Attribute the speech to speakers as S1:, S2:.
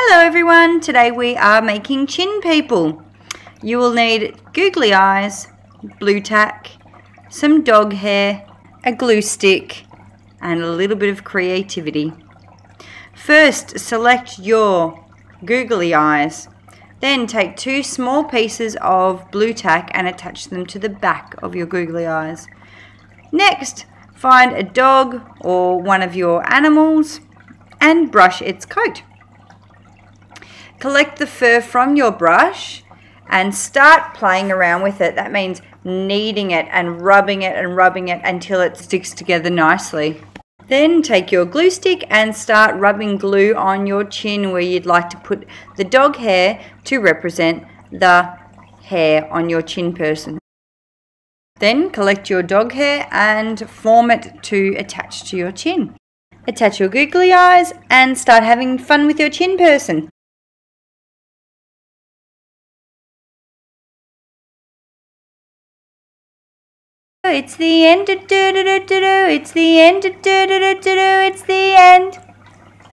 S1: Hello everyone, today we are making chin people. You will need googly eyes, Blu-Tack, some dog hair, a glue stick and a little bit of creativity. First select your googly eyes. Then take two small pieces of Blu-Tack and attach them to the back of your googly eyes. Next, find a dog or one of your animals and brush its coat. Collect the fur from your brush and start playing around with it. That means kneading it and rubbing it and rubbing it until it sticks together nicely. Then take your glue stick and start rubbing glue on your chin where you'd like to put the dog hair to represent the hair on your chin person. Then collect your dog hair and form it to attach to your chin. Attach your googly eyes and start having fun with your chin person. It's the end. It's the end. It's the end.